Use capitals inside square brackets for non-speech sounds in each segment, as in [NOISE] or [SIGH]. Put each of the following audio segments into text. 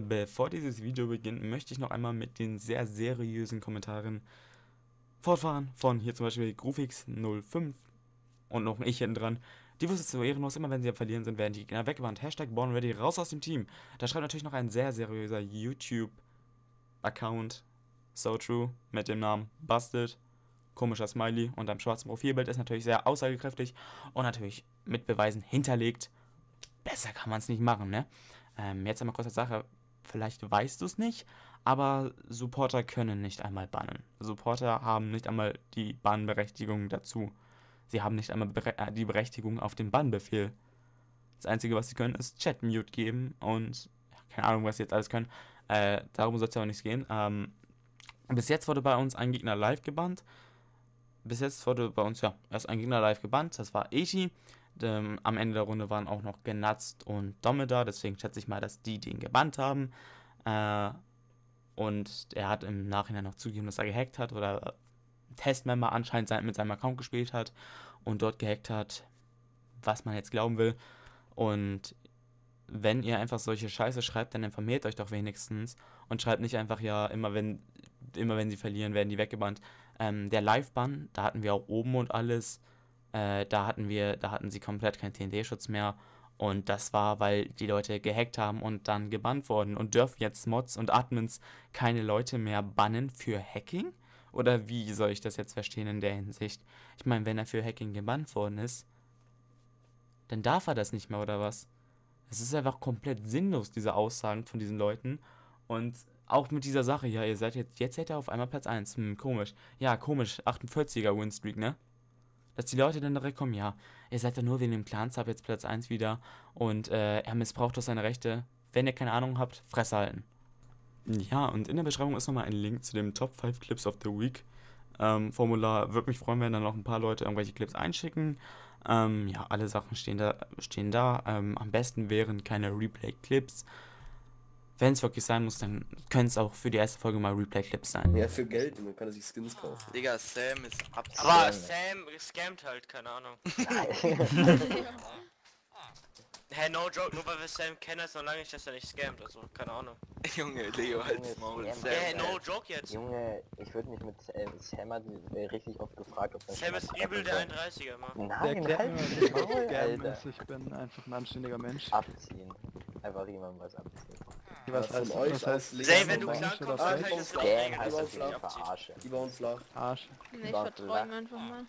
bevor dieses Video beginnt, möchte ich noch einmal mit den sehr seriösen Kommentaren fortfahren. Von hier zum Beispiel Grufix05 und noch ein Ich hinten dran. Die wusste zu ehrenlos, immer wenn sie am Verlieren sind, werden die Gegner weggewandt. Hashtag Born Ready, raus aus dem Team. Da schreibt natürlich noch ein sehr seriöser YouTube-Account. So True, mit dem Namen Busted. Komischer Smiley und einem schwarzen Profilbild ist natürlich sehr aussagekräftig und natürlich mit Beweisen hinterlegt. Besser kann man es nicht machen, ne? Ähm, jetzt einmal kurz als Sache, vielleicht weißt du es nicht, aber Supporter können nicht einmal bannen. Supporter haben nicht einmal die Bannberechtigung dazu. Sie haben nicht einmal äh, die Berechtigung auf den Bannbefehl. Das Einzige, was sie können, ist Chat-Mute geben und keine Ahnung, was sie jetzt alles können. Äh, darum soll es aber nicht gehen. Ähm, bis jetzt wurde bei uns ein Gegner live gebannt. Bis jetzt wurde bei uns ja erst ein Gegner live gebannt. Das war Eiji. Ähm, am Ende der Runde waren auch noch Genatzt und Domeda. Deswegen schätze ich mal, dass die den gebannt haben. Äh, und er hat im Nachhinein noch zugegeben, dass er gehackt hat oder Testmember anscheinend mit seinem Account gespielt hat und dort gehackt hat, was man jetzt glauben will. Und wenn ihr einfach solche Scheiße schreibt, dann informiert euch doch wenigstens und schreibt nicht einfach, ja, immer wenn, immer wenn sie verlieren, werden die weggebannt. Ähm, der Live-Ban, da hatten wir auch oben und alles, äh, da hatten wir, da hatten sie komplett keinen TND-Schutz mehr. Und das war, weil die Leute gehackt haben und dann gebannt wurden. Und dürfen jetzt Mods und Admins keine Leute mehr bannen für Hacking? Oder wie soll ich das jetzt verstehen in der Hinsicht? Ich meine, wenn er für Hacking gebannt worden ist, dann darf er das nicht mehr, oder was? Es ist einfach komplett sinnlos, diese Aussagen von diesen Leuten. Und auch mit dieser Sache, ja, ihr seid jetzt, jetzt seid ihr auf einmal Platz 1. Hm, komisch. Ja, komisch. 48er Winstreak, ne? Dass die Leute dann direkt kommen, ja, ihr seid ja nur wegen dem Clansub jetzt Platz 1 wieder und äh, er missbraucht doch seine Rechte. Wenn ihr keine Ahnung habt, Fresse halten. Ja, und in der Beschreibung ist nochmal ein Link zu dem Top 5 Clips of the Week ähm, Formular. Würde mich freuen, wenn dann noch ein paar Leute irgendwelche Clips einschicken. Ähm, ja, alle Sachen stehen da. Stehen da. Ähm, am besten wären keine Replay-Clips. Wenn es wirklich sein muss, dann können es auch für die erste Folge mal Replay-Clips sein. Ja, für Geld, man kann sich Skins kaufen. Digga, Sam ist absolut. Aber Sam scammt halt, keine Ahnung. [LAUGHS] [LAUGHS] Hey, no joke, nur weil wir Sam kennen, heißt noch lange nicht, dass er nicht scammt, also keine Ahnung. Junge, Leo, halt Maul. Hey, no joke jetzt. Junge, ich würde mich mit äh, Sam hat äh, richtig oft gefragt, ob das Sam ist übel der 31er, Mann. Nein, Der halt ich Alter. Scam ist. Ich bin einfach ein anständiger Mensch. Abziehen. Einfach jemandem was abziehen. Was von heißt, euch aus Say, wenn du klarkommst, dann kann ich das regeln, heißt jeden nicht. Verarsche. Lieber und flach. Arsch. Nee, ich vertraue einfach mal.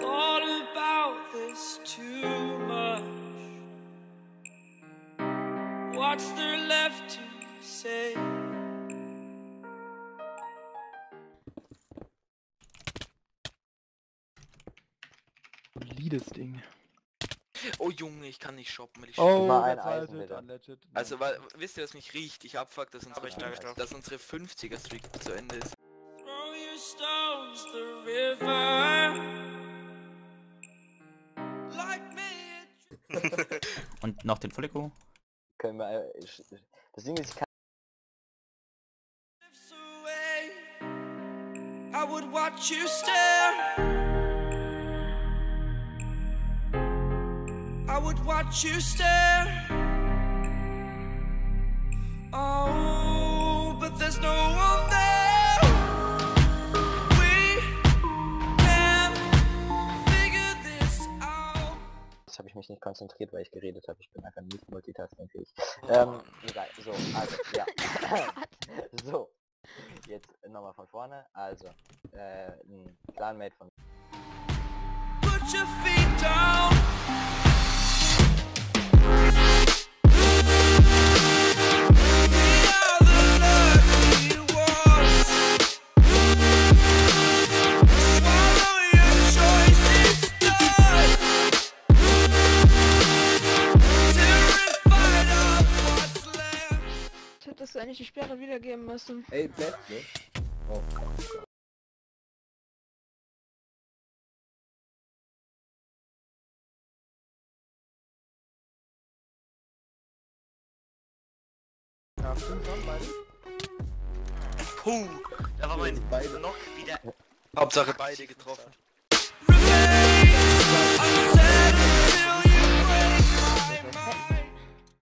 thought about this too much. What's there left to say? Solides Ding. oh Junge, ich kann nicht shoppen, weil ich Oh, Immer ein Eisen, unlegit. Also, weil, wisst ihr, was mich richtig abfuckt, dass unsere, ich ich dass unsere 50er Streak zu Ende ist. Throw your stones the river. Like me. [LAUGHS] Und noch den Follico. Können wir, äh, ich, das Ding ist, ich kann. I would watch you stare. I would watch you stare. Oh, but there's no one there. We can figure this out. Jetzt habe ich mich nicht konzentriert, weil ich geredet habe. Ich bin einfach nicht multitaskingfähig. Ähm, egal. So, also, ja. [LAUGHS] so. Jetzt nochmal von vorne. Also, äh, ein Clanmate von Put your feet down. hättest du eigentlich die Sperre wiedergeben müssen. Ey, bleibt, ne? Oh. Ja, stimmt schon, beide. Puh, da war mein beide. Knock wieder. Hauptsache beide getroffen.